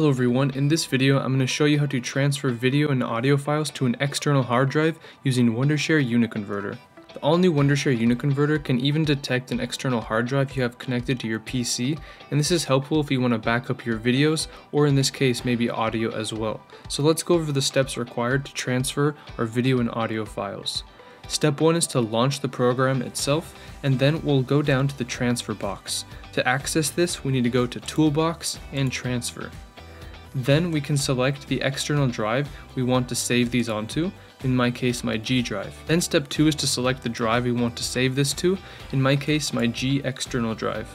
Hello everyone, in this video I'm going to show you how to transfer video and audio files to an external hard drive using Wondershare Uniconverter. The all-new Wondershare Uniconverter can even detect an external hard drive you have connected to your PC, and this is helpful if you want to back up your videos, or in this case maybe audio as well. So let's go over the steps required to transfer our video and audio files. Step 1 is to launch the program itself, and then we'll go down to the transfer box. To access this, we need to go to Toolbox and Transfer. Then we can select the external drive we want to save these onto, in my case my G drive. Then step 2 is to select the drive we want to save this to, in my case my G external drive.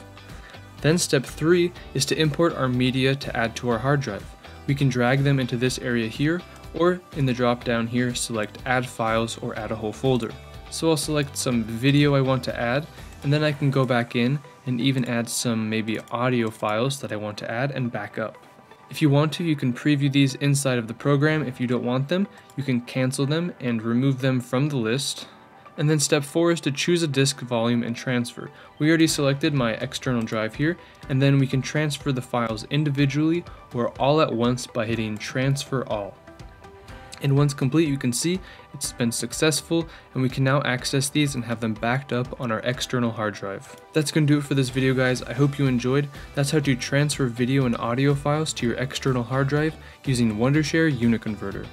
Then step 3 is to import our media to add to our hard drive. We can drag them into this area here, or in the drop down here select add files or add a whole folder. So I'll select some video I want to add, and then I can go back in and even add some maybe audio files that I want to add and back up. If you want to, you can preview these inside of the program. If you don't want them, you can cancel them and remove them from the list. And then step 4 is to choose a disk volume and transfer. We already selected my external drive here, and then we can transfer the files individually or all at once by hitting transfer all. And once complete, you can see it's been successful and we can now access these and have them backed up on our external hard drive. That's to do it for this video guys. I hope you enjoyed. That's how to transfer video and audio files to your external hard drive using Wondershare Uniconverter.